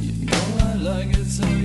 You know I like it so.